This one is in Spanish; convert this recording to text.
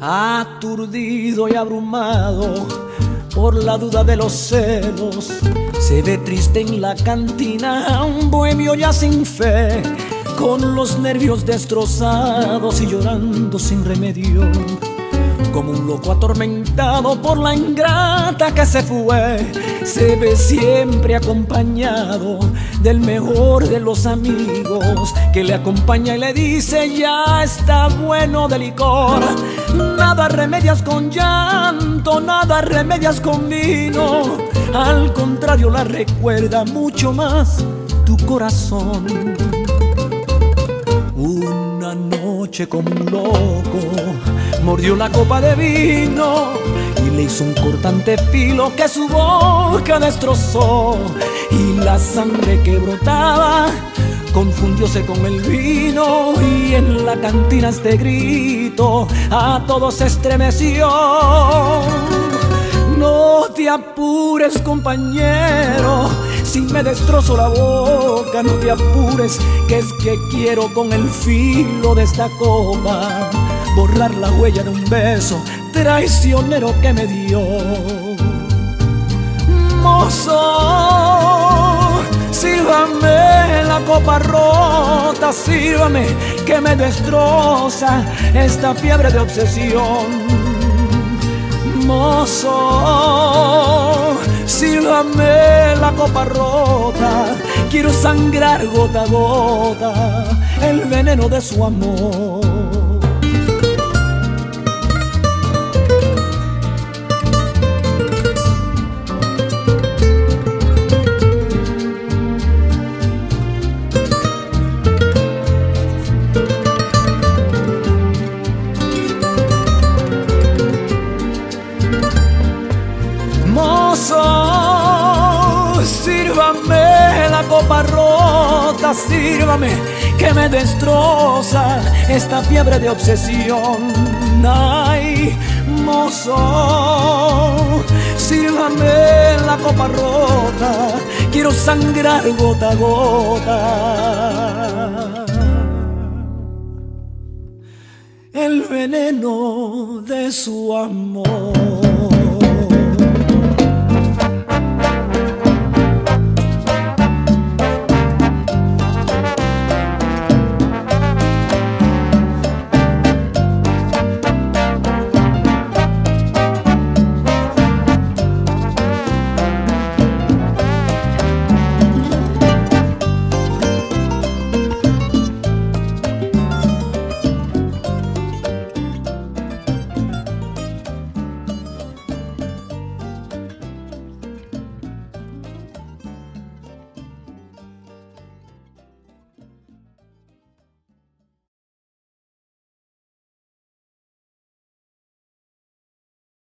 aturdido y abrumado por la duda de los celos. Se ve triste en la cantina, un bohemio ya sin fe, con los nervios destrozados y llorando sin remedio como un loco atormentado por la ingrata que se fue. Se ve siempre acompañado del mejor de los amigos que le acompaña y le dice ya está bueno de licor. Nada remedias con llanto, nada remedias con vino. Al contrario la recuerda mucho más tu corazón. Noche como un loco mordió la copa de vino y le hizo un cortante filo que su boca destrozó y la sangre que brotaba confundióse con el vino y en la cantina este grito a todos estremeció. No te apures compañero, si me destrozo la boca, no te apures, que es que quiero con el filo de esta copa borrar la huella de un beso traicionero que me dio. Mozo, sírvame la copa rota, sírvame que me destroza esta fiebre de obsesión. Mozo, sírvame la copa rota, quiero sangrar gota a gota el veneno de su amor. Copa rota, sírvame que me destroza esta fiebre de obsesión. Ay, mozo, sírvame la copa rota, quiero sangrar gota a gota. El veneno de su amor.